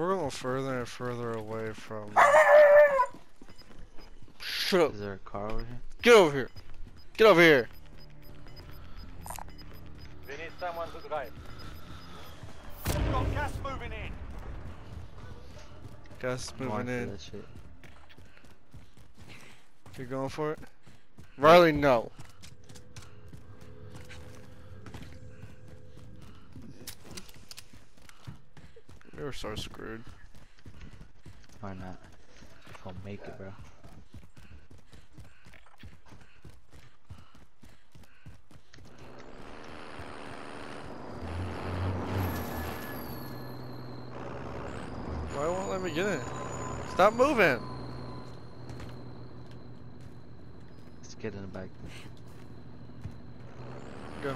We're going further and further away from. Shut up! Is there a car over here? Get over here! Get over here! We need someone to drive. We've got gas moving in. Gas moving in. That shit. You're going for it? Riley, no. You're so screwed. Why not? I'll make it, bro. Why won't let me get in? Stop moving! Let's get in the back. Go.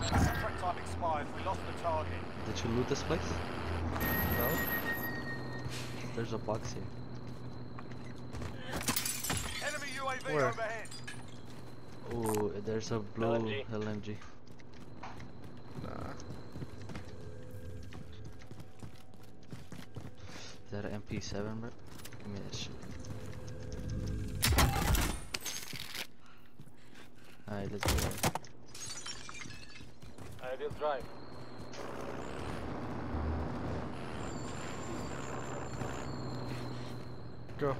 Contract time expired. We lost the target. Did you loot this place? No? There's a box here. Enemy UAV Where? overhead. Oh, there's a blue LMG. LMG. Nah. Is that an MP7, bro? Give me that shit. Alright, let's go. I will drive. Go.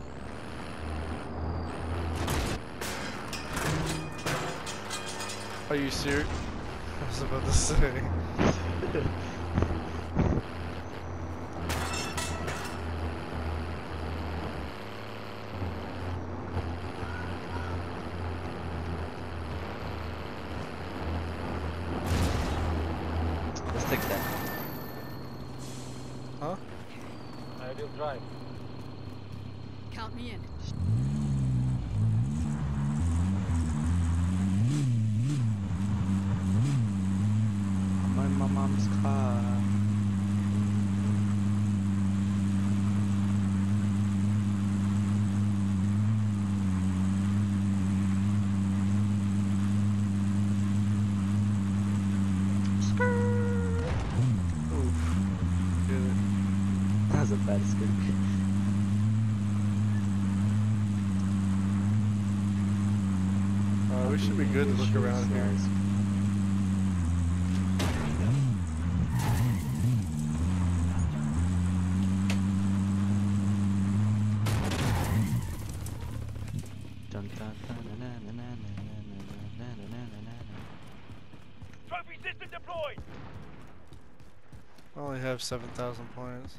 Are you serious? I was about to say. Let's take that. Huh? I will drive. Count me in. In my mom's car. Oof. That was a bad scoop. be good to look around here. Trophy system deployed. I only have 7,000 points.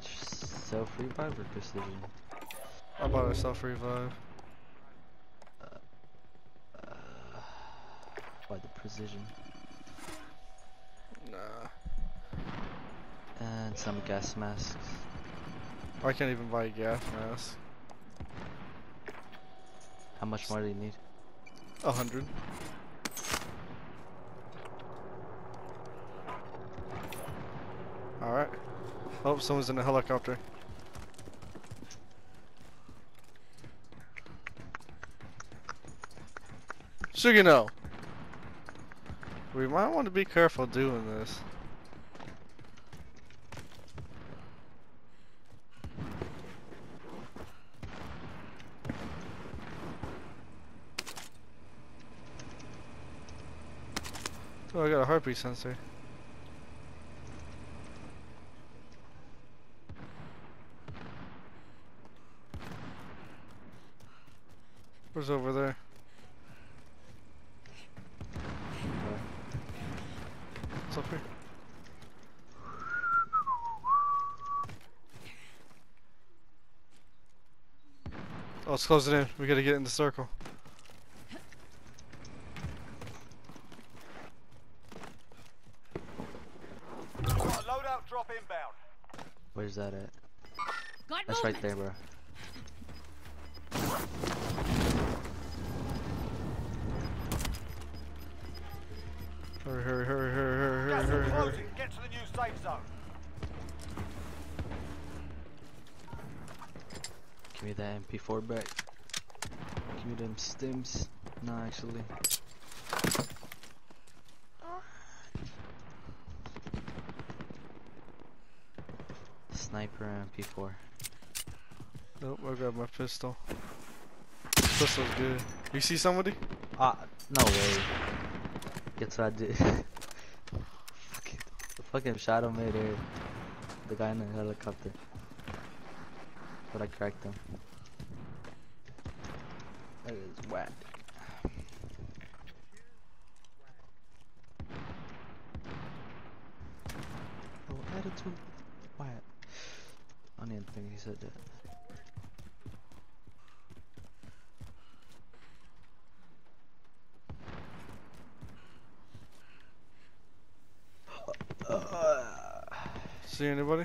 Self-revive or precision? I bought a self-revive. Precision. Nah. And some gas masks. I can't even buy a gas mask. How much more do you need? A hundred. Alright. Oh, someone's in a helicopter. Sugino! We might want to be careful doing this. Oh, I got a heartbeat sensor. Where's over there? It's up here. Oh, it's closing in. We gotta get in the circle. Me stims. No, actually. sniper and P4. Nope, I grabbed my pistol. Pistol's good. You see somebody? Ah, no way. Guess what I did? fucking, the fucking shadow made it. The guy in the helicopter. But I cracked him. That is whack. Oh, attitude. Whack. I didn't think he said that. See anybody?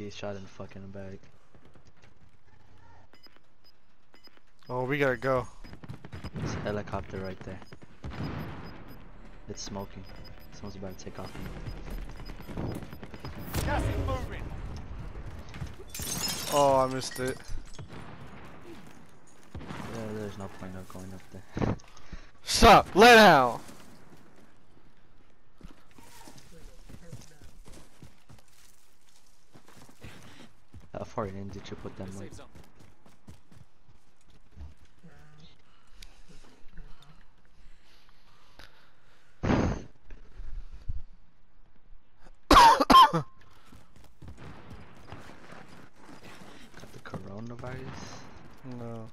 Security gate shot in the fucking back. Oh, we gotta go. There's a helicopter right there. It's smoking. Someone's about to take off. Gas is moving. Oh, I missed it. Yeah, there's no point of going up there. Stop! Let down! How far in did you put them? Like, got the coronavirus? No.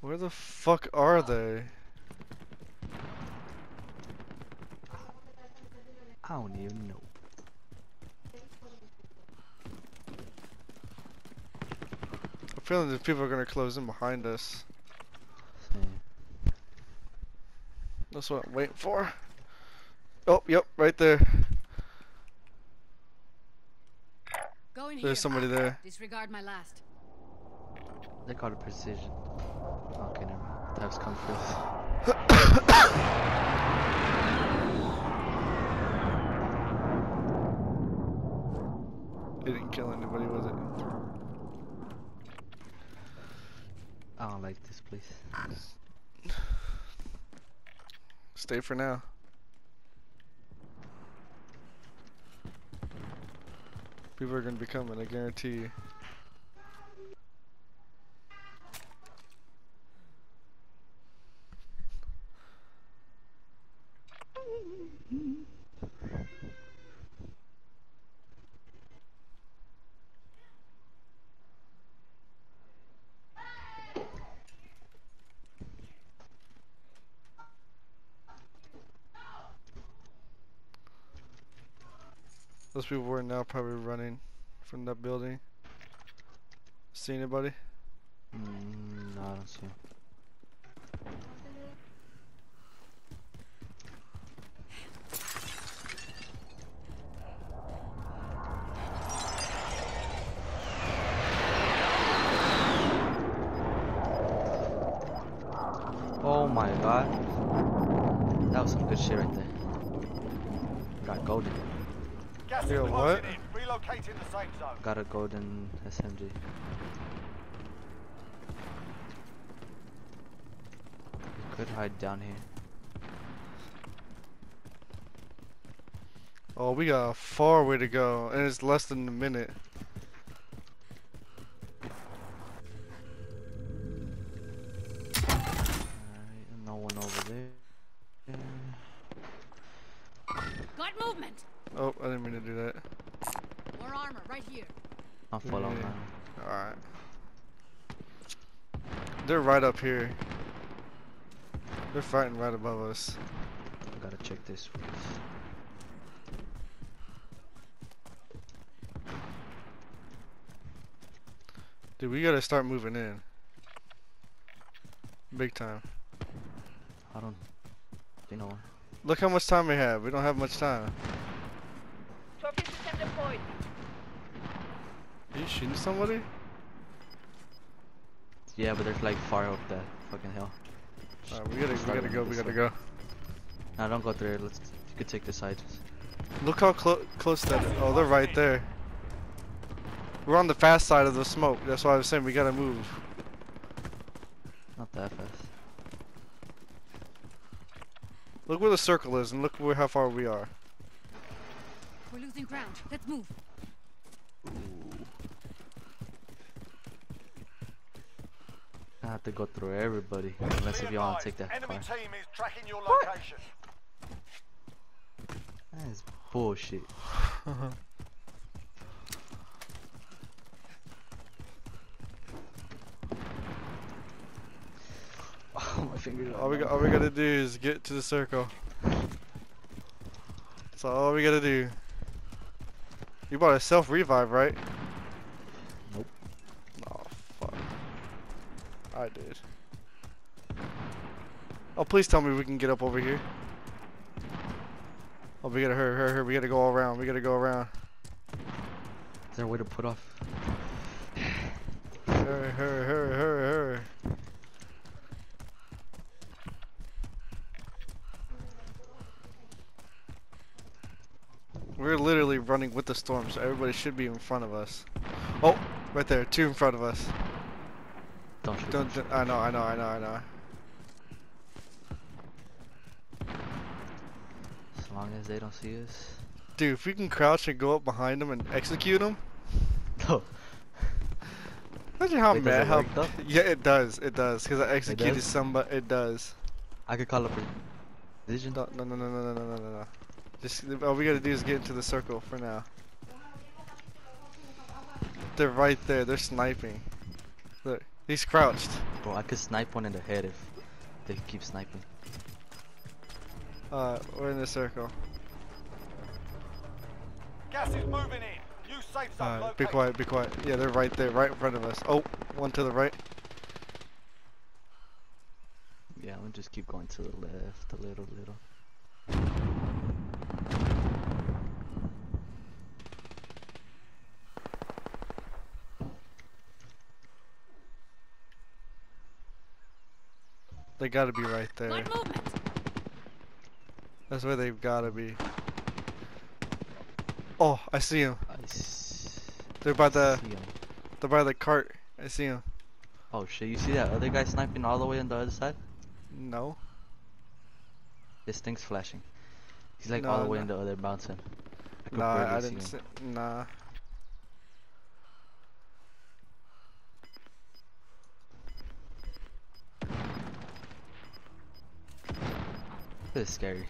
Where the fuck are they? I don't even know. I'm feeling that people are gonna close in behind us. Same. That's what I'm waiting for. Oh, yep, right there. Go in here. There's somebody there. Disregard my last. They call it precision. Okay, never mind. Types come first. It didn't kill anybody, was it? Don't like this place. Stay for now. People are gonna be coming, I guarantee you. Those people were now probably running from that building. See anybody? Mm, no, I don't see him. Oh my god. That was some good shit right there. Got golden. Gas is Yeah, closing what? in. Relocating the safe zone. Got a golden SMG. Could hide down here. Oh, we got a far way to go, and it's less than a minute. I'm following Yeah. now. Alright. They're right up here. They're fighting right above us. I gotta check this first. Dude, we gotta start moving in. Big time. I don't. You know. Look how much time we have. We don't have much time. Trophy system deployed. Are you shooting somebody? Yeah, but there's like far up that fucking hill. Alright, we gotta, we gotta go, we gotta go. Nah, don't go through it. Let's. You could take the side. Look how clo close that is. Oh, they're right there. We're on the fast side of the smoke. That's why I was saying we gotta move. Not that fast. Look where the circle is and look where how far we are. We're losing ground. Let's move. I have to go through everybody. Unless if y'all want to take that Enemy far. team is tracking your location. That is bullshit. Oh, my finger. All we got, all we gotta do is get to the circle. That's all we gotta do. You bought a self revive, right? Nope. Oh fuck. I did. Oh please tell me we can get up over here. Oh we gotta hurry, hurry, hurry. We gotta go all around. We gotta go around. Is there a way to put off? Hurry, hurry, hurry, hurry, hurry. We're literally running with the storm, so everybody should be in front of us. Oh, right there, two in front of us. Don't shoot. Don't, don't, I know, I know, I know, I know. As long as they don't see us. Dude, if we can crouch and go up behind them and execute them. No. Oh. Imagine how mad how. Yeah, it does. It does. Cause I executed does? somebody. It does. I could call up a vision. No, no, no, no, no, no, no, no. Just all we gotta do is get into the circle for now. They're right there. They're sniping. Look he's crouched. Bro, I could snipe one in the head if they keep sniping. Uh, we're in the circle. Gas is moving in. New safe zone Alright, be quiet, be quiet. Yeah, they're right there, right in front of us. Oh, one to the right. Yeah, I'm gonna just keep going to the left a little, little. They gotta be right there. That's where they've gotta be. Oh, I see him. I s- They're by the, they're by the cart. I see him. Oh shit, you see that other guy sniping all the way on the other side? No. This thing's flashing. He's like all the way no. in the other bouncing. I Nah, I didn't see see. Nah. This is scary.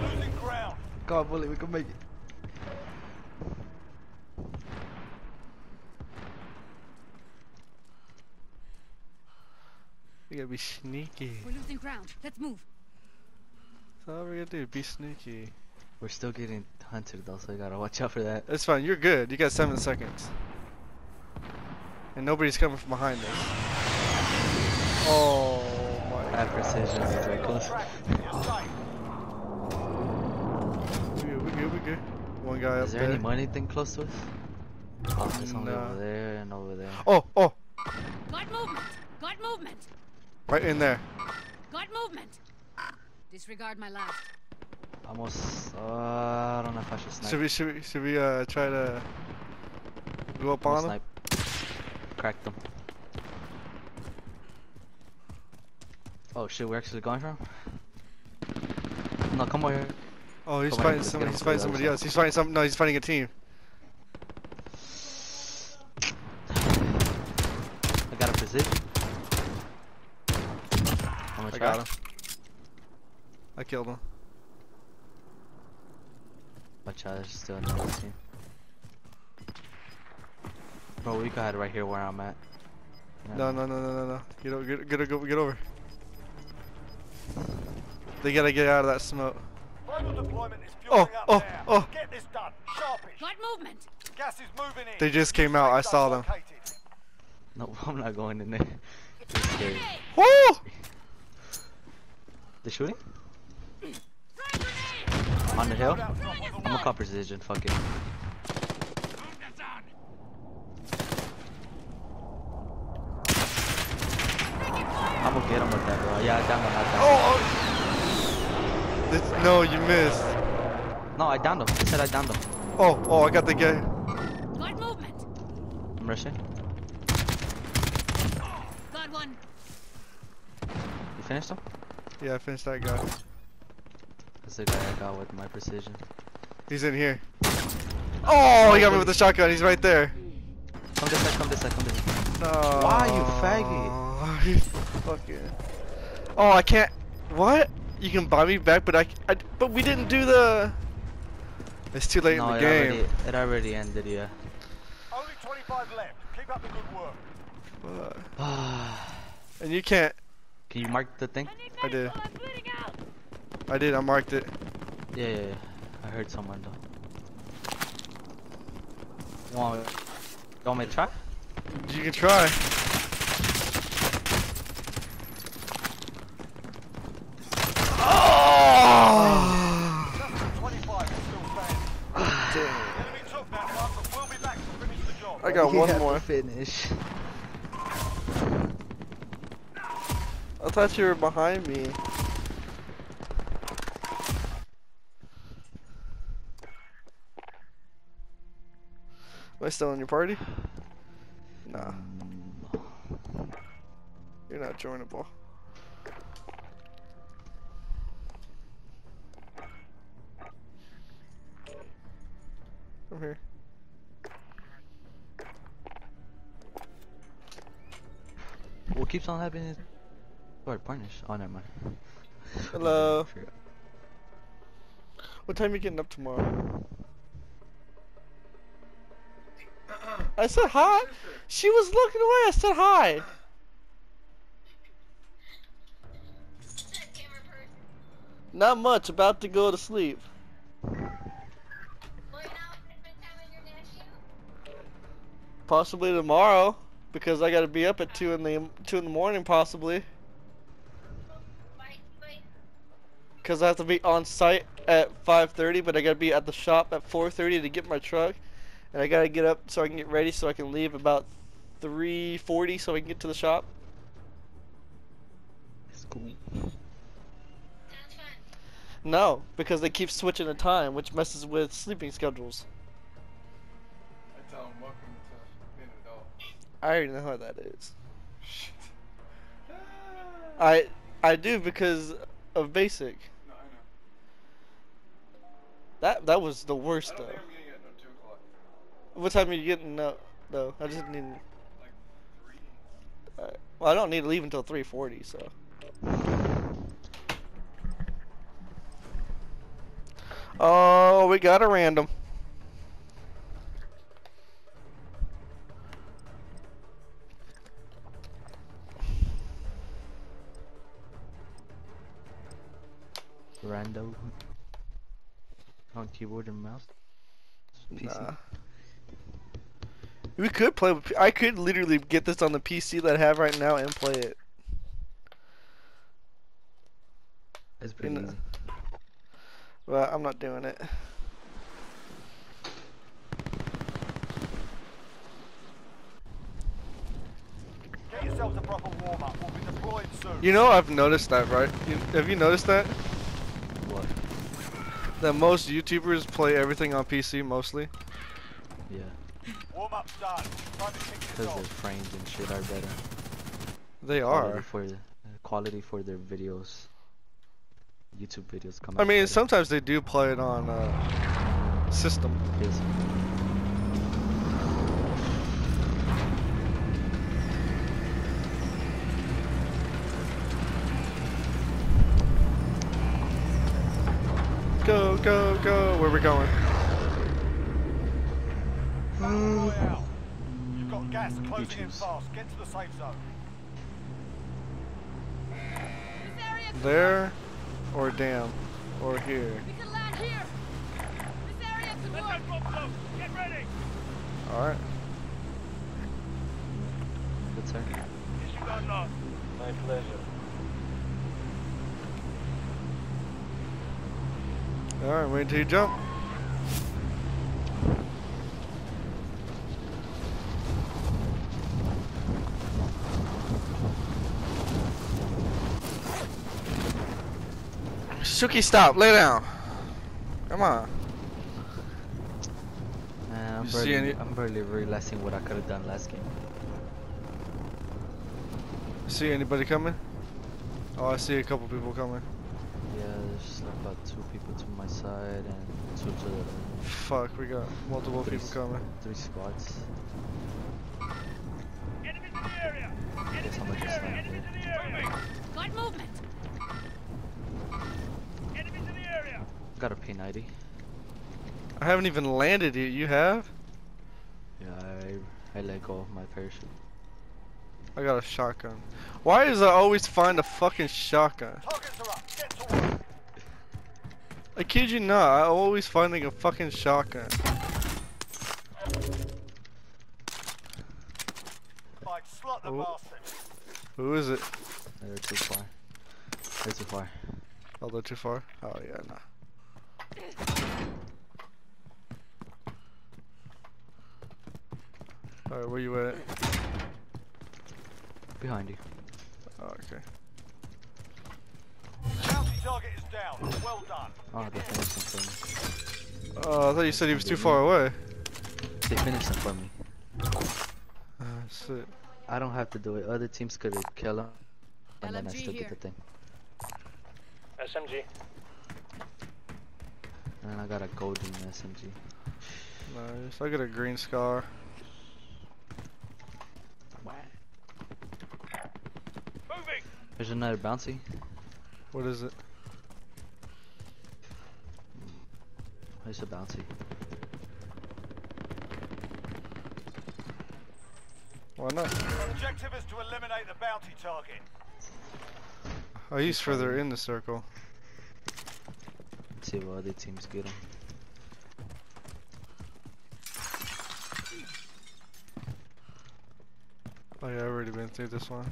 Losing ground. Come on, bully, we can make it. We gotta be sneaky. We're losing ground. Let's move. That's all we gotta do. Be sneaky. We're still getting hunted though, so you gotta watch out for that. It's fine. You're good. You got seven seconds. And nobody's coming from behind us. Oh my That precision is very close. Track. You're safe. We good, we good, we good. One guy up Is there there. any money thing close to us? Oh, there's only Nah. over there and over there. Oh, oh, Got movement. Got movement. right in there. Got movement. Disregard my last. Almost. Uh, I don't know if I should snipe. Should we, should we, should we, uh, try to go up I'm on gonna him? snipe. Crack them. Oh shit, we're actually going for him? No, come over here. Oh, he's Come fighting somebody. He's fighting somebody else. He's fighting some. No, he's fighting a team. I got a position. I'm gonna I try. got him. I killed him. Watch out, there's still another team. Bro, we got it right here where I'm at. No, no, no, no, no, no. Get over, get, get, get, get over. They gotta get out of that smoke. Global deployment is Oh, up oh, now. oh. Get this done. Sharpish. Got movement. Gas is moving in. They just came out, I saw them. No, I'm not going in there. It's scary. Woo! They shooting? On the hill? Loadout drop on the I'm gonna way. precision, fuck it. I'm gonna get him with that, bro. Yeah, I downed him, I downed him. Oh! oh. This, no, you missed. No, I downed him. I said I downed him. Oh, oh, I got the guy. Got movement. I'm rushing. Got one. You finished him? Yeah, I finished that guy. That's the guy I got with my precision. He's in here. Oh, he got me with the shotgun. He's right there. Come this side, come this side, come this side. No. Why, you faggot? You fucking. Oh, I can't. What? You can buy me back, but I, I. But we didn't do the. It's too late no, in it the game. already, it already ended, yeah. Only 25 left. Keep up the good work. Fuck. and you can't. Can you mark the thing? I did. I did. I marked it. Yeah, yeah, yeah. I heard someone though. You want, you want me to try? You can try. I got You one more. Finish. I thought you were behind me. Am I still in your party? Nah, you're not joinable. Come here. What keeps on happening? Or partners. Oh, never mind. Hello. What time you getting up tomorrow? I said hi. She was looking away. I said hi. Not much. About to go to sleep. Possibly tomorrow, because I gotta be up at two in the two in the morning. Possibly, because I have to be on site at 5:30, but I gotta be at the shop at 4:30 to get my truck, and I gotta get up so I can get ready so I can leave about 3:40 so I can get to the shop. Cool. No, because they keep switching the time, which messes with sleeping schedules. I already know how that is. Shit. I I do because of basic. No, I know. That that was the worst though. think I'm getting it until 2. What time are you getting up though? I just need. Like 3. Well, I don't need to leave until 3:40, so. Oh, we got a random. Rando. On keyboard and mouse. PC. Nah. We could play. with- I could literally get this on the PC that I have right now and play it. It's pretty know. easy. But I'm not doing it. Get yourselves a proper warm-up. We'll be deployed soon. You know, I've noticed that, right? You, have you noticed that? What? That most YouTubers play everything on PC mostly. Yeah. Warm-up's done. Time to kick this Because their frames and shit are better. They Quality are. for uh, quality for their videos. YouTube videos come I out mean, better. sometimes they do play it on uh, system. Yes. Going? Battle Royale. You've got gas closing in fast. Get to the safe zone. This area could There, or damn, or here. We can land here. This area could work. Get ready. All right. Good sir. My pleasure. All right. Wait until you jump. Suki, stop. Lay down. Come on. I'm You barely, I'm barely realizing what I could have done last game. See anybody coming? Oh, I see a couple people coming. Yeah, there's like about two people to my side and two to the other. Fuck, we got multiple Three people coming. three squads. Enemies in the area. Guess I'm gonna just stand Enemies in the area. Got movement. Enemies in the area. I got a P90. I haven't even landed yet. You have? Yeah, I, I let go of my parachute. I got a shotgun. Why is I always find a fucking shotgun? Targets are up. Get to work. I kid you not. I always find like a fucking shotgun. Right, slot the Oh. Who is it? They're too far. They're too far. Oh, they're too far. Oh yeah, no. Alright, where you at? Behind you. Oh, okay. Bounty target is down. Well done. Oh, they finished him for me. Oh, I thought you said he was too far away. They finished him for me. Ah, shit. I don't have to do it. Other teams could kill him. And then I still here. get the thing. SMG. And I got a golden SMG. Nice. I got a green scar. Moving. There's another bounty. What is it? There's a bounty. Why not? Objective is to eliminate the bounty target. Oh, he's further in the circle. See what other teams get him. Oh yeah, I've already been through this one.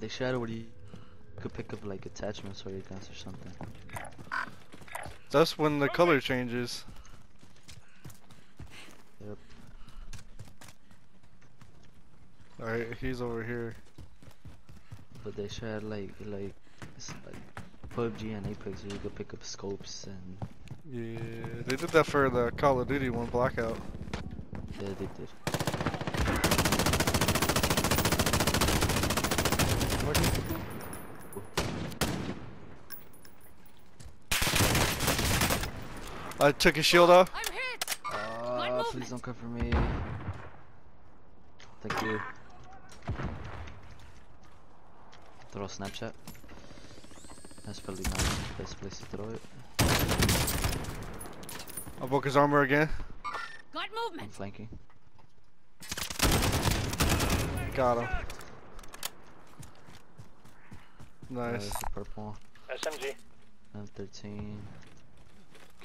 They shadow where you could pick up like attachments or your guns or something. That's when the color changes. Yep. Alright, he's over here. But they shared like like it's like PUBG and Apex where you could pick up scopes and Yeah, they did that for the Call of Duty one blackout. yeah they did. I took his shield off. I'm hit. Ah, please don't cover me. Thank you. Throw a Snapchat. That's probably not the best place to throw it. I broke his armor again. Got I'm movement. flanking. Got him. Uh, Nice. it's a purple one. SMG. And 13.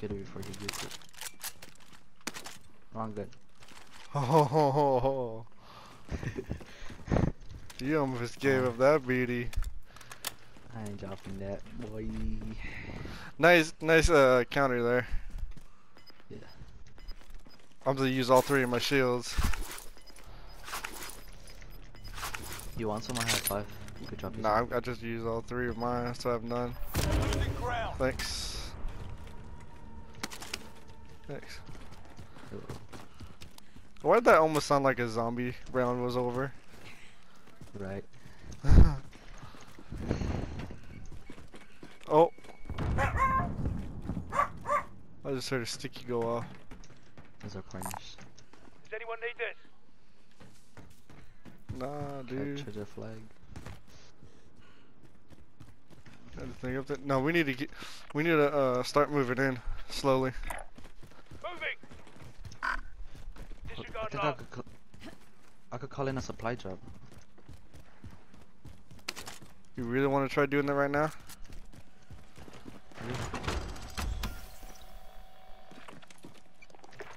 Get it before he gets it. Wrong gun. Ho ho ho ho ho. You almost gave up that beauty. I ain't dropping that, boy. Nice, nice uh, counter there. Yeah. I'm gonna use all three of my shields. You want some? I have five. You could drop. Nah, I I just used all three of mine, so I have none. Thanks. Thanks. Why did that almost sound like a zombie round was over? Right. oh. I just heard a sticky go off. Those are partners. Does anyone need this? Nah, dude. Capture the flag. Anything up there? No, we need to get. We need to uh, start moving in slowly. Moving. I think I could, call, I could call in a supply drop. You really want to try doing that right now?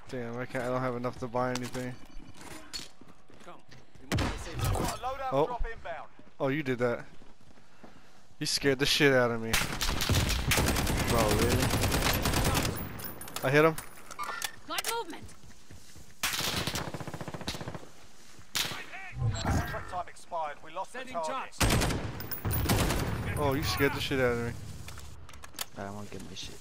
Damn, I can't. I don't have enough to buy anything. Got a loadout Oh. Oh, you did that. You scared the shit out of me. Bro, really? I hit him. Got movement. Time expired. We lost the target. Oh, you scared the shit out of me. I want to get my shit.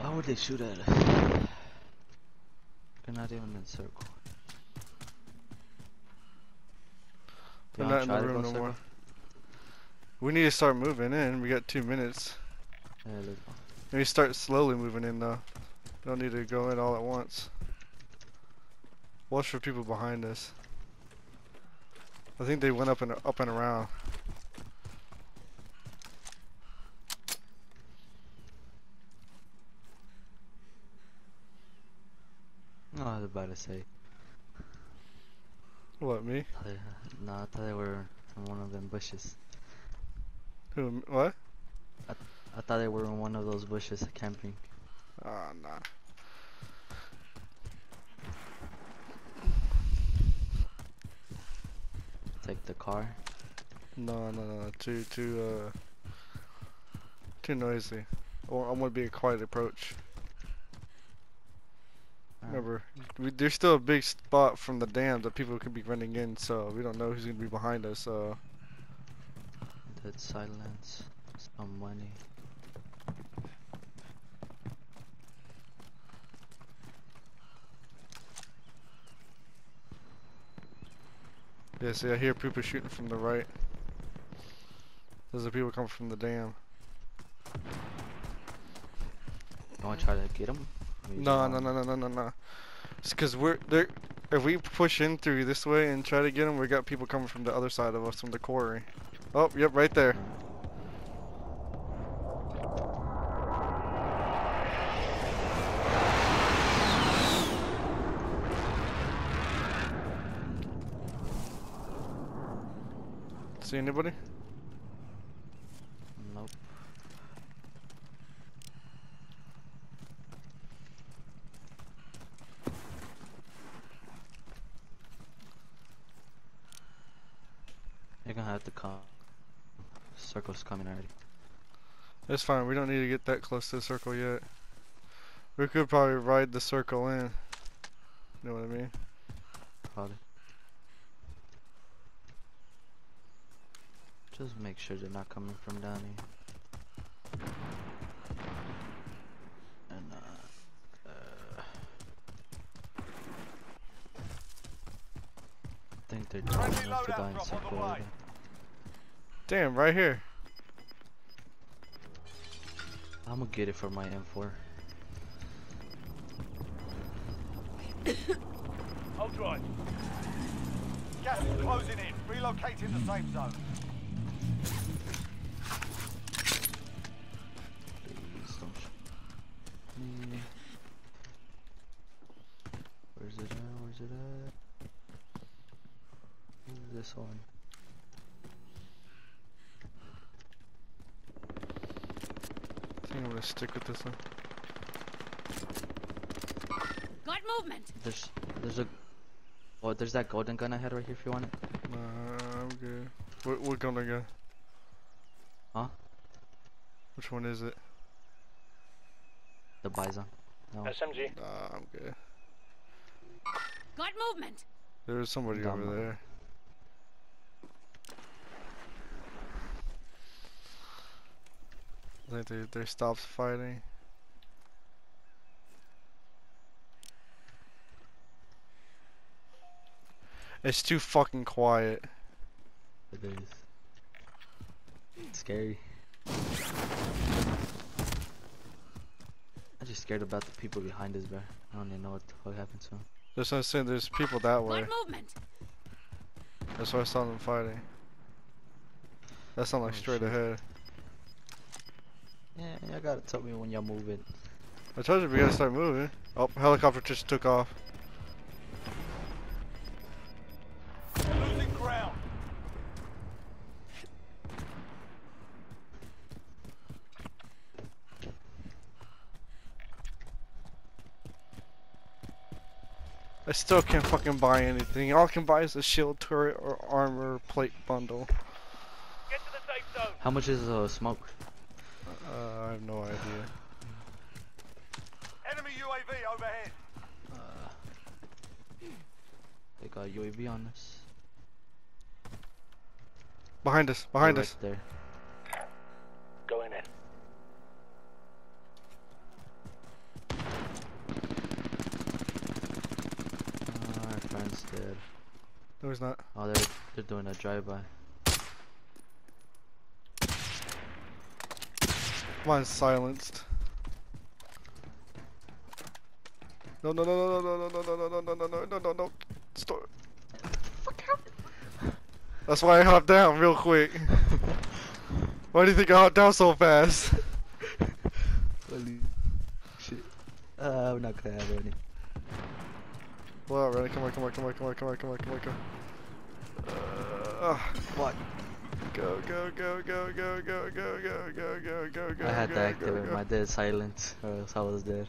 How would they shoot at us? They're not even in circle. They're not in the room no circle? more. We need to start moving in. We got two minutes. Yeah. We start slowly moving in though. Don't need to go in all at once. Watch for people behind us. I think they went up and up and around. No, I was about to say. What me? thought they- No, I thought they were in one of them bushes. Who? What? I I thought they were in one of those bushes camping. Ah, nah. Take the car. No, no, no. Too, too, uh, too noisy. Or I'm gonna be a quiet approach. Remember, we, there's still a big spot from the dam that people could be running in, so we don't know who's gonna be behind us. So Dead silence. Some money. yeah, see, I hear people shooting from the right. Those are people coming from the dam. You wanna try to get them? No, no, no, no, no, no, no. It's cause we're there. If we push in through this way and try to get them, we got people coming from the other side of us from the quarry. Oh, yep, right there. See anybody? Nope. You're gonna have to come. Circle's coming already. It's fine. We don't need to get that close to the circle yet. We could probably ride the circle in. You know what I mean? Probably. Just make sure they're not coming from down here. And uh, uh I think they're telling to loadout die in the circle way. Damn, right here. I'm gonna get it for my M4. Hold right. Gas is closing in. Relocating the safe zone. Please don't shoot me. Where's it at? Where's it at? This one? I think I'm gonna stick with this one. Got movement. There's, there's a. Oh, there's that golden gun I had right here if you want it. Nah, I'm good. What, what gun I got? Huh? Which one is it? The Bison. No. SMG. Nah, I'm good. Got movement. There's somebody Dumb. over there. I think they they stopped fighting. It's too fucking quiet. It is. It's scary. I'm just scared about the people behind us, bro. I don't even know what the fuck happened to them. That's what I'm saying. There's people that way. Got movement. That's why I saw them fighting. That's not like Oh, straight shit. ahead. Yeah, y'all gotta tell me when y'all moving. I told you we gotta start moving. Oh, helicopter just took off. Losing ground. I still can't fucking buy anything. All I can buy is a shield turret or armor plate bundle. Get to the safe zone. How much is uh, smoke? I have no idea. Enemy UAV overhead. Uh, they got UAV on us. Behind us, behind They're us. There. Going in. Oh, our friend's dead. No, he's not. Oh, they're, they're doing a drive-by. Mine's silenced. No, no, no, no, no, no, no, no, no, no, no, no, no, no, no. No stop. Fuck out. That's why I hopped down real quick. Why do you think I hopped down so fast? Holy shit. Uh, I'm not gonna have any. Well, ready? Come on, come on, come on, come on, come on, come on, come on, come on. Uh, what? Go, go, go, go, go, go, go, go, go, go, go, go. I had to activate my dead silence, or else I was dead.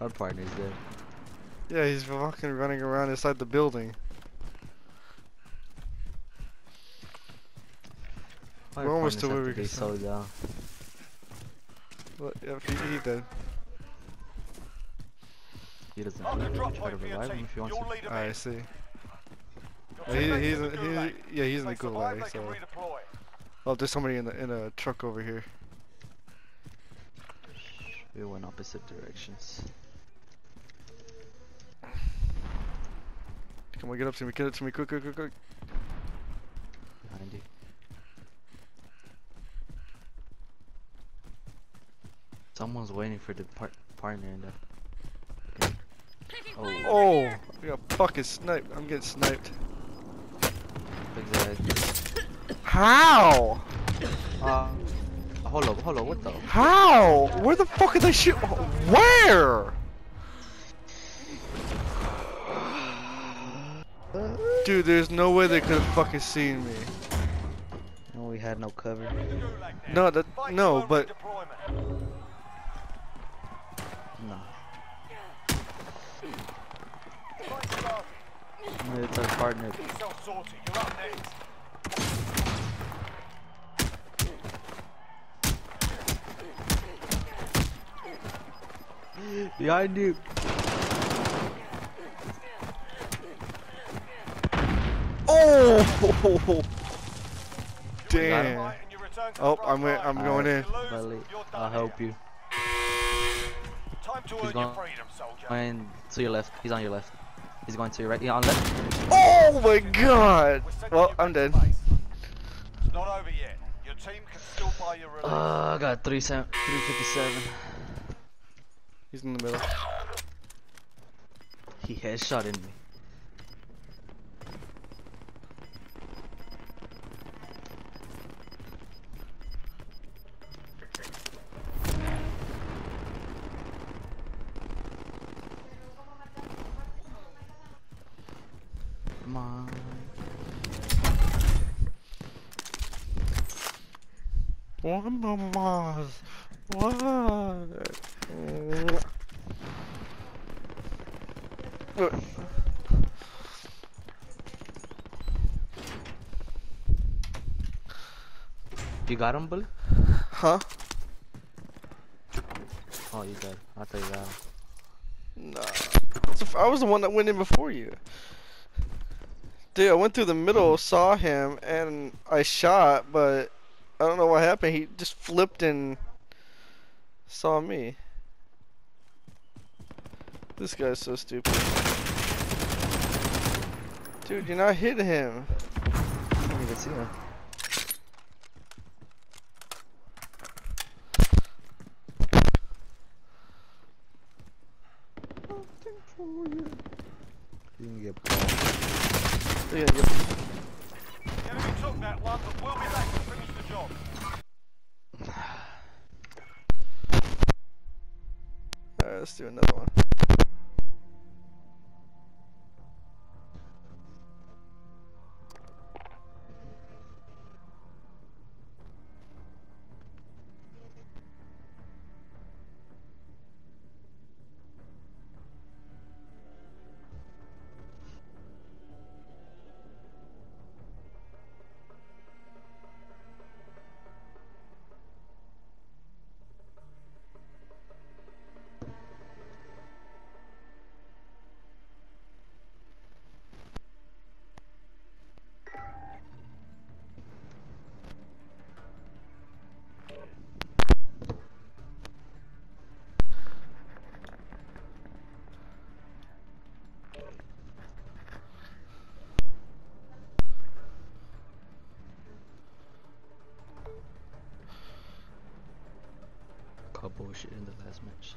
Our partner's dead. Yeah, he's fucking running around inside the building. We're almost to where we can so down. What? Yeah, he, he did. He doesn't Mark do it. drop Try to point for your revive him if he wants You'll to. lead I see. Your He, he's, in in, he's, yeah, he's in the If they survive, gulag, so. Oh, there's somebody in the in a truck over here. We went opposite directions. Come on, get up to me, get up to me, quick, quick, quick, quick. Behind you. Someone's waiting for the par partner in there. Oh, Oh, I got fucking sniped. I'm getting sniped. exactly. How? Uh, hold up, hold up, what the? How? Where the fuck are they shoot? Where? Dude, there's no way they could have fucking seen me. No, we had no cover. No, that no, but redeployment. No. it's our partner. Behind you. Oh! Damn. Oh, I'm in, I'm going in. Lose, I'll help you. Time to He's earn your freedom, soldier. And to your left. He's on your left. He's going to right. Yeah, on left. Oh my god. Well, I'm back dead. It's not over yet. Your team can still buy your release. Uh, I got three seven, three fifty-seven. He's in the middle. He headshot in me. One more Mars. What? You got him, bully? Huh? Oh, you did. I thought you got him. Nah. I was the one that went in before you. Dude, I went through the middle, saw him, and I shot, but I don't know what happened. He just flipped and saw me. This guy's so stupid. Dude, you're not hitting him. I didn't even see him. You can get blown. Yeah, yeah. The enemy took that one, but we'll be back to finish the job. Alright, let's do another bullshit in the last match.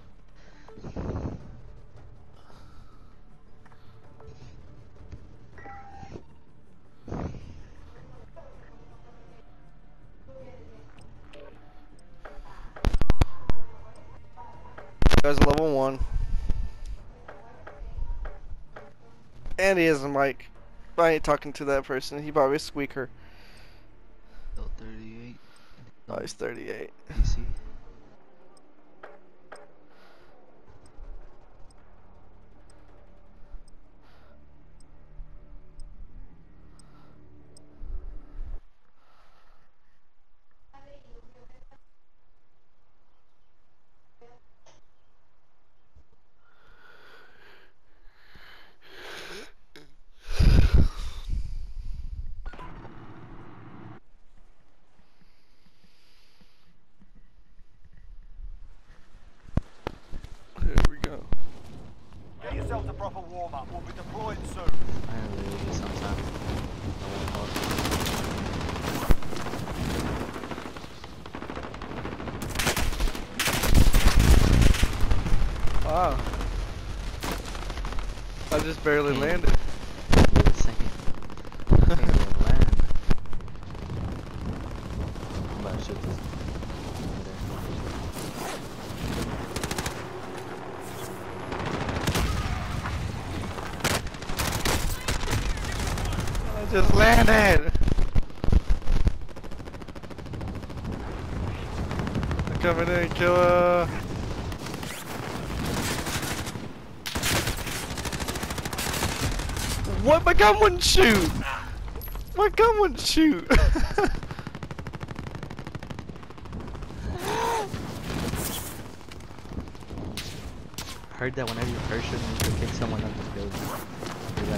Guys, level one. And he has a mic. I ain't talking to that person. He probably a squeaker. Still 38. No, he's 38. just landed! Coming in, killer! What? My gun wouldn't shoot! My gun wouldn't shoot! heard that whenever you parachute, you can kick someone up the building.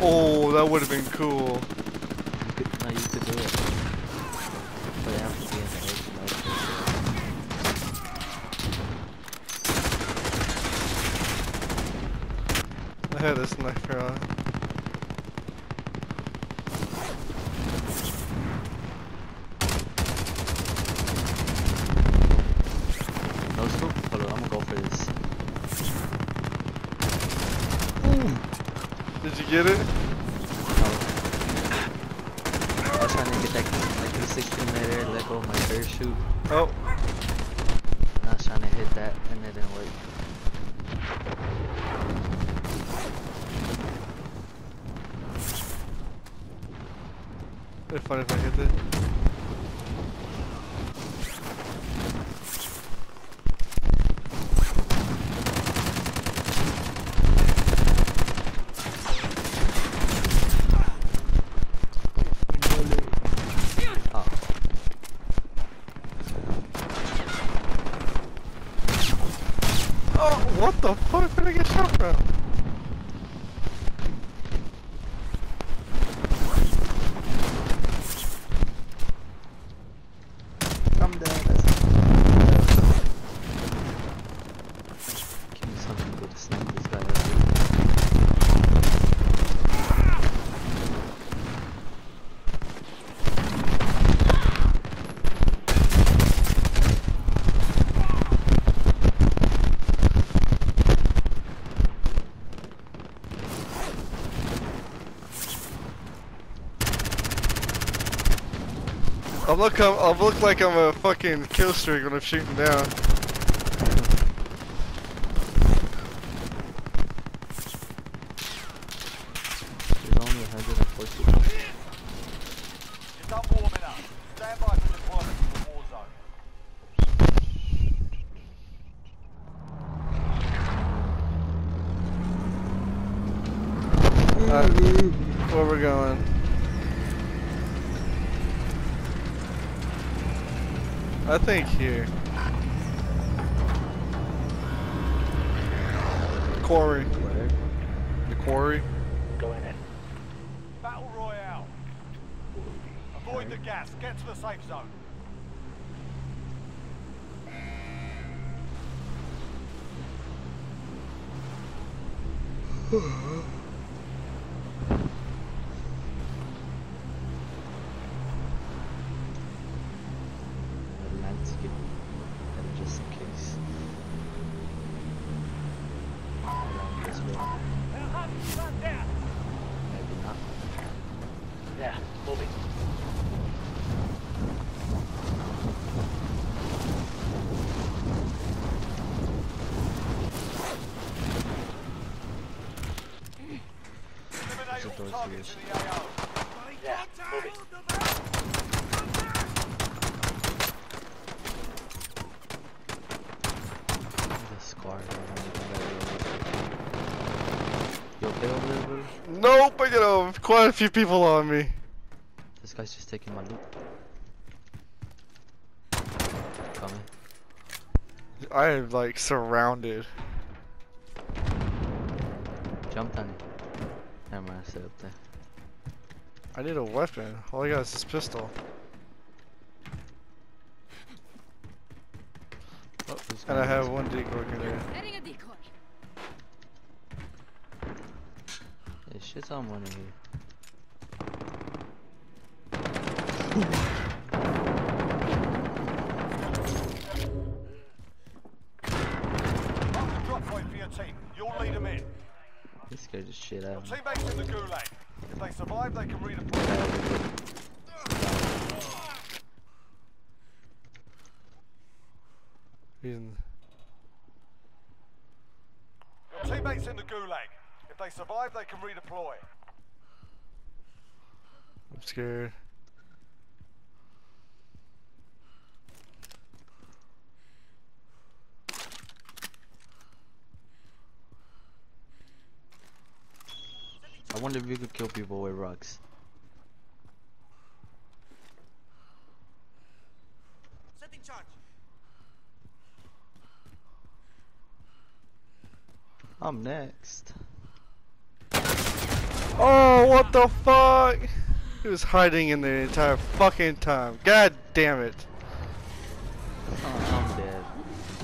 Oh, that would have been cool. this night. look I'm, I look like I'm a fucking kill streak when I'm shooting down. Whew. over there, buddy? Nope, I got uh, quite a few people on me. This guy's just taking my loot. Coming. I am like surrounded. Jumped on it. Never I sit up there. I need a weapon. All I got is this pistol. Oh, who's And I have one decoy grenade. Setting a decoy. There's shit someone in here. Mark shit out Your teammates in the gulag. If they survive, they can redeploy. He's in- Your teammates in the gulag. If they survive, they can redeploy. I'm scared. I wonder if we could kill people with rocks. I'm next. Oh, what the fuck? He was hiding in there the entire fucking time. God damn it. Oh, I'm dead.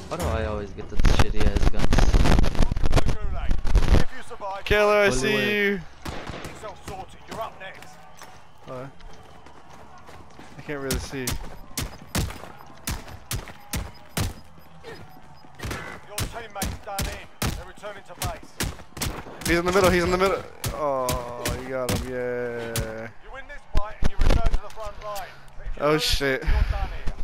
Why do I always get the shitty ass guns? The gulag. If you survive, Killer, I see away. you. Can't really see. Your teammates done in. They're returning to base. He's in the middle, he's in the middle. Oh, you got him, yeah. You win this fight and you return to the front line. But if you Oh, shit. You're done here.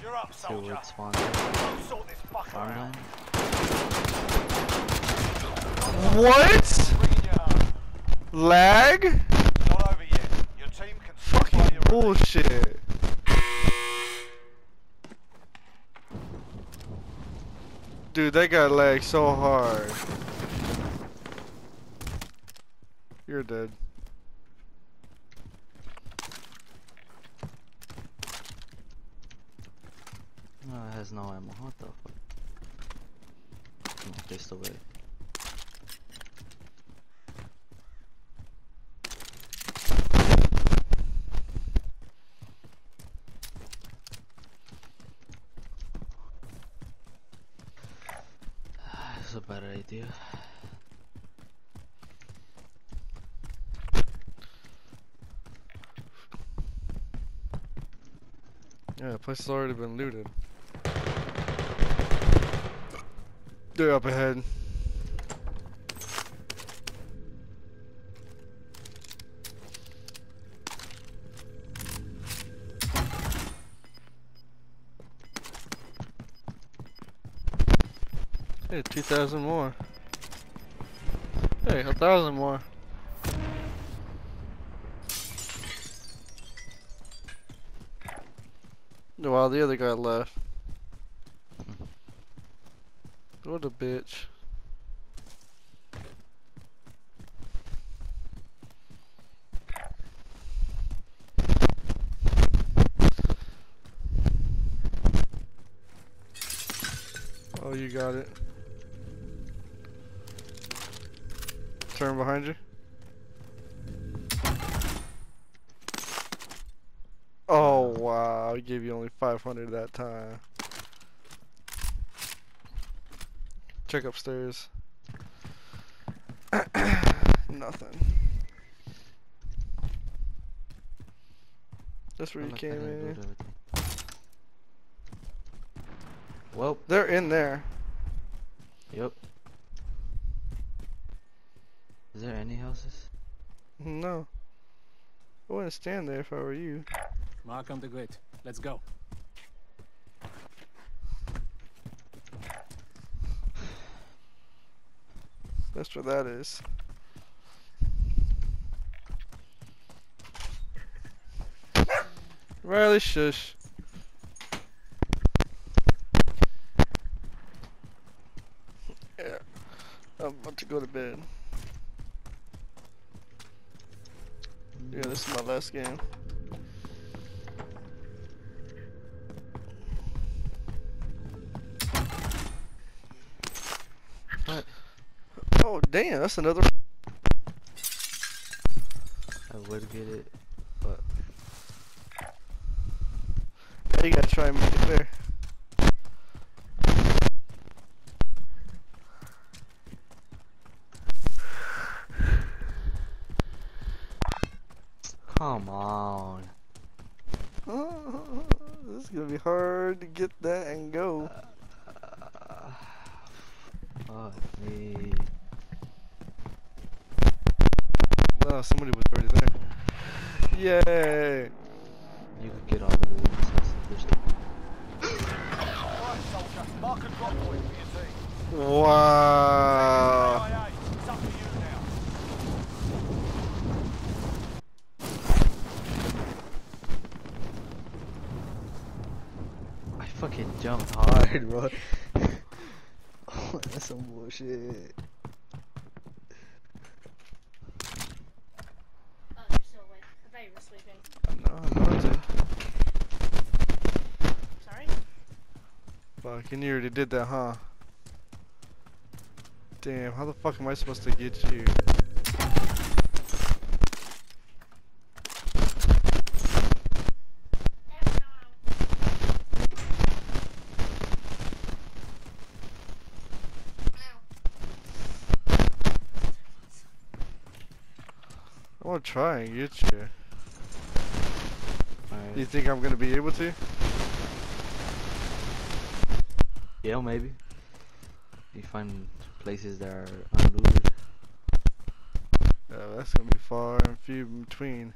You're up, soldier. wood spawn. Sort this fucker out. What? Bringing you home. Lag? Not over yet. Your team can still play Fucking your release. bullshit. Dude, that got lagged so hard. You're dead. No, it has no ammo. What the fuck? No, pistol away. That's a bad idea. Yeah, the place has already been looted. They're up ahead. Hey, 2,000 more. Hey, a thousand more. While the other guy left. What a bitch. Oh, you got it. Turn behind you. Oh wow, I gave you only 500 that time. Check upstairs. Nothing. That's where you came in. Well, They're in there. yep. Is there any houses? No. I wouldn't stand there if I were you. Markham the Great. Let's go. That's what that is. Riley, shush. Yeah, I'm about to go to bed. Yeah, this is my last game. That's another. I would get it, but You gotta try and make it fair. come on. this is gonna be hard to get that and go. Uh, fuck me. Oh, somebody was already there. Yay! You could get all the loot. There's Alright, soldier. Mark a drop point for your team. Wow. CIA, it's up to you now. I fucking jumped hard, bro. oh, that's some bullshit. Oh, you're still awake. I thought you were sleeping. No, no, I did. Sorry? Fuck, and you already did that, huh? Damn, how the fuck am I supposed to get you? I wanna try and get you. Do you think I'm gonna be able to? Yeah, maybe. You find places that are unlooted. Yeah, that's gonna be far and few in between.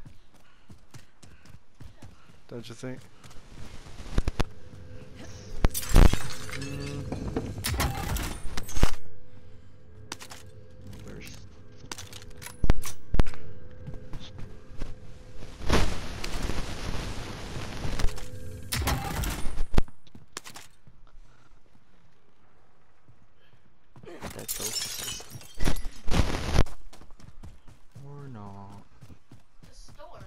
Don't you think? First. That's okay. Or not. The store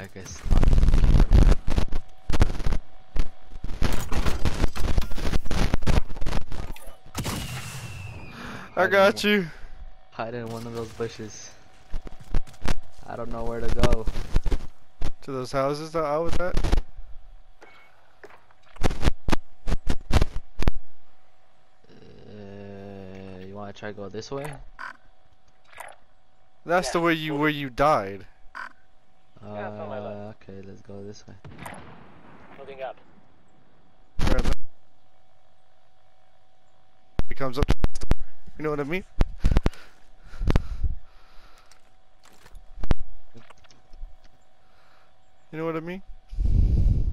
Just run back. I got you. Hide in one of those bushes. I don't know where to go. To those houses that I was at. Uh, you want to try to go this way? That's the way you where you died. Uh, okay, let's go this way. Moving up. He comes up. You know what I mean? You know what I mean?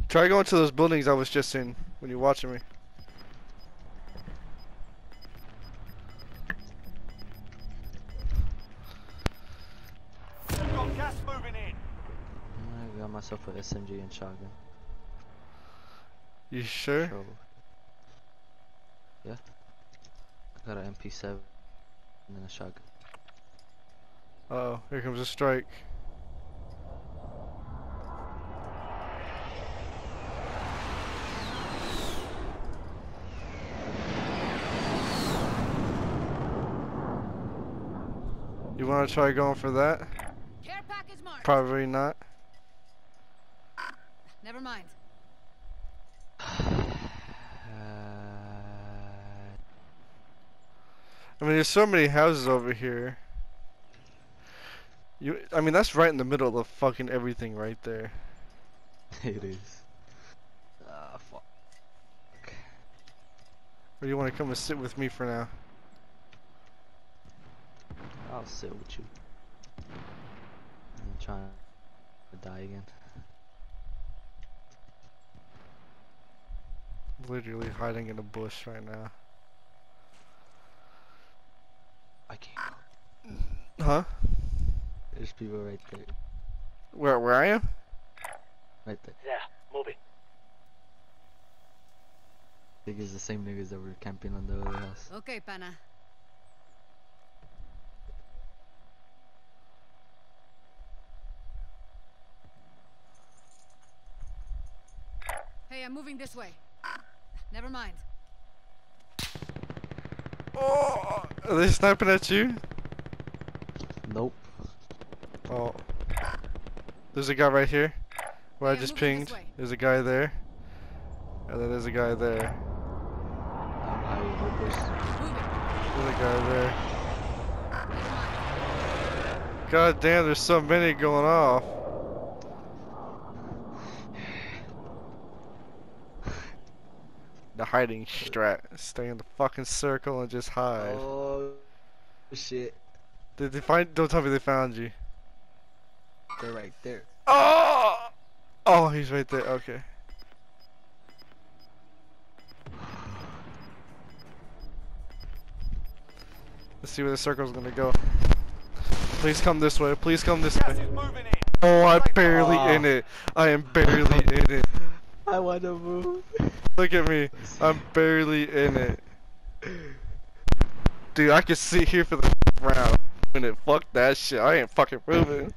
Try going to those buildings I was just in when you're watching me. So for SMG and shotgun. You sure? Yeah. I got an MP7 and then a shotgun. Uh oh, here comes a strike. You want to try going for that? Probably not. Never mind. Uh, I mean, there's so many houses over here. You, I mean, that's right in the middle of fucking everything right there. it is. Ah, fuck. Or do you want to come and sit with me for now? I'll sit with you. I'm trying to die again. Literally hiding in a bush right now. I can't. Huh? There's people right there. Where, where I am? Right there. Yeah, moving. I think it's the same niggas that were camping on the other house. Okay, Pana. Hey, I'm moving this way. Never mind. Oh, are they sniping at you? Nope. Oh. There's a guy right here. Where I just pinged. There's a guy there. And then there's a guy there. I'm hiding with this. Moving. There's a guy there. God damn, there's so many going off. Hiding strat. Stay in the fucking circle and just hide. Oh shit. Did they find? Don't tell me they found you. They're right there. Oh! Oh, he's right there. Okay. Let's see where the circle's gonna go. Please come this way. Please come this Gas way. is moving in. Oh, I'm barely Oh. in it. I am barely in it. I wanna move. Look at me. I'm barely in it. Dude, I could sit here for the round. In it. Fuck that shit. I ain't fucking moving.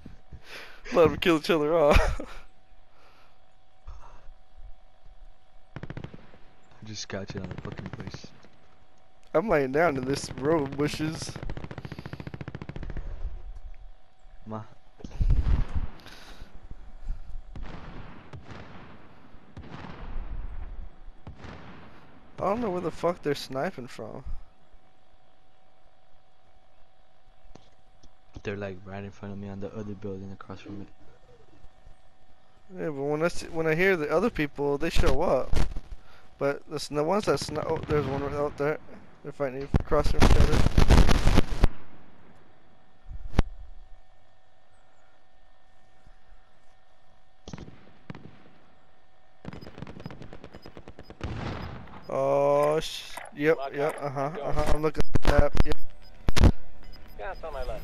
Let them kill each other off. I'm just scratching on the fucking place. I'm laying down in this row of bushes. Ma. I don't know where the fuck they're sniping from. They're like right in front of me on the other building across from it. Yeah, but when I see, when I hear the other people, they show up. But the, the ones that sni- oh, there's one right out there. They're fighting across each other. Oh, sh yep, Mark yep, uh huh, uh huh. I'm looking at the map. Yep. Gas on my left.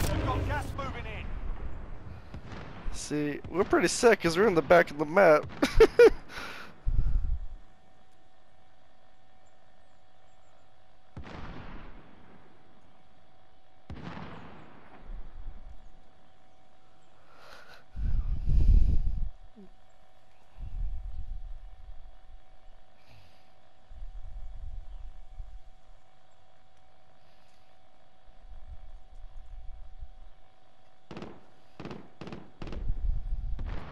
We've got gas moving in. See, we're pretty sick because we're in the back of the map.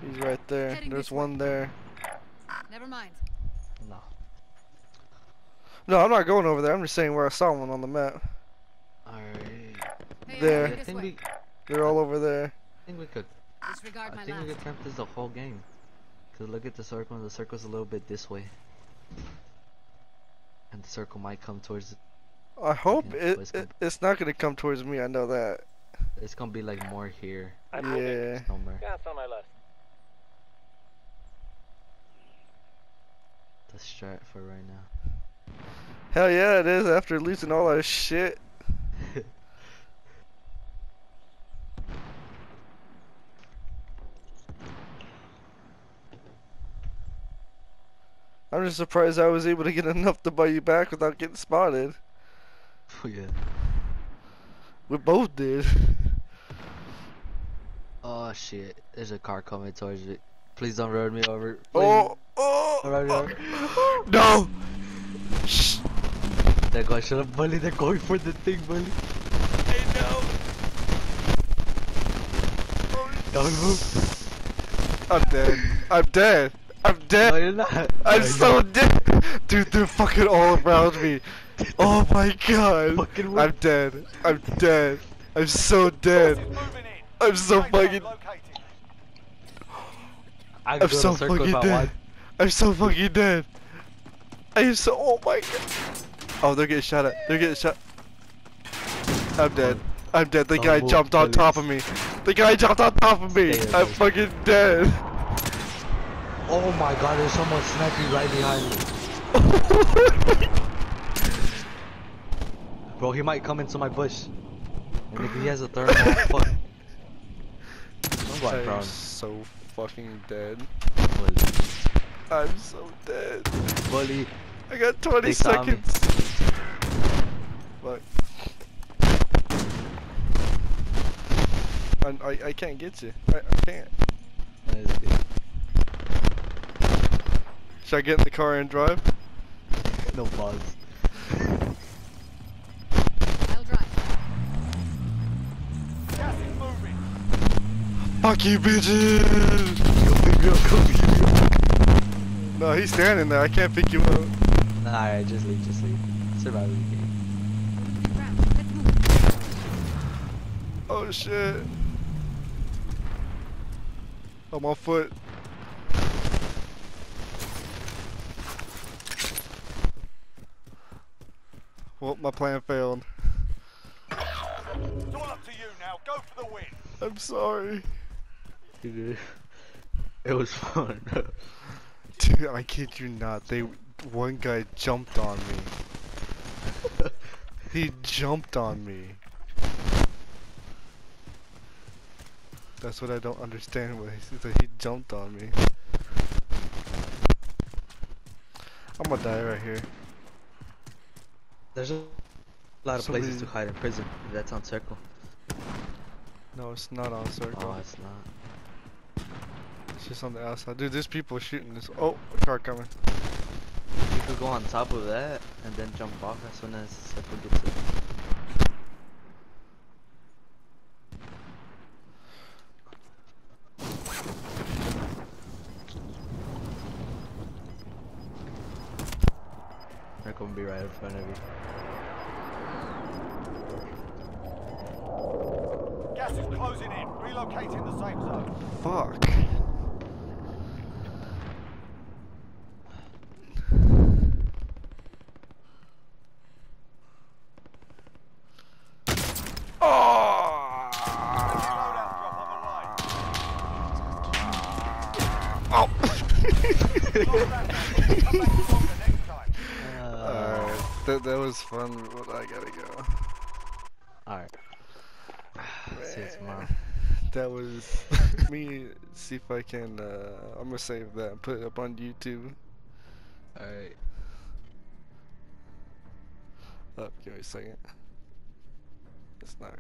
He's right there. Heading There's this way. one there. Never mind. No. No, I'm not going over there. I'm just saying where I saw one on the map. Alright. Hey, There. I'm I moving this think we They're all over there. I think we could Disregard I my think we could tempt this the whole game. Cause look at the circle and the circle's a little bit this way. And the circle might come towards I hope Okay, it, it it's not gonna come towards me. I know that. it's gonna be like more here I'm moving. Yeah. somewhere. Gas on my left. The strat for right now. Hell yeah, it is. After losing all our shit. I'm just surprised I was able to get enough to buy you back without getting spotted. Oh yeah. We both did. Oh shit. There's a car coming towards me. Please don't run me over. Please. Oh, Oh! Alright. Oh. No! Shh! They're going for Bully. They're going for the thing, Bully. I know. Don't move. I'm dead. I'm dead. I'm dead. No, you're not. I'm no, so not. dead. Dude, they're fucking all around me. Oh my god. Fucking I'm dead. I'm dead. I'm so dead. I'm so fucking. I'm, so fucking dead. I'm so fucking dead. I am so. Oh my god. Oh, they're getting shot at. They're getting shot. I'm dead. I'm dead. The Oh, guy jumped on top of me. The guy jumped on top of me. I'm fucking dead. Oh my god, there's someone sniping right behind me. Bro, he might come into my bush. And if he has a thermal, fuck. I'm going I'm prone. so fucking dead. Bully. I'm so dead. Bully. I got 20 They seconds. Fuck. I, I, I can't get you. I, I can't. That is good. Should I get in the car and drive? No pause. I'll drive. Gas is moving. Fuck you, bitches! Go pick me up, go pick me up. No, he's standing there. I can't pick you up. Nah, alright, just leave, just leave. Survival game. Ground. Let's move. Oh shit. Oh, I'm on foot. Well, my plan failed. It's all up to you now. Go for the win. I'm sorry. Dude, It was fun. Dude, I kid you not. They one guy jumped on me. he jumped on me. That's what I don't understand with is that he jumped on me. I'm gonna die right here. There's a lot of places to hide in prison. That's on circle. No, it's not on circle. Oh, it's not. Just on the outside. Dude, there's people shooting this. Oh, car coming. You could go on top of that and then jump off as soon as circle gets it. They're gonna be right in front of you. Gas is closing in. Relocating the safe zone. Fuck. Oh! Uh, Alright, that, that was fun, but I gotta go. Alright. See you tomorrow. That was me. See if I can. Uh, I'm gonna save that and put it up on YouTube. Alright. Oh, give me a second. It's not.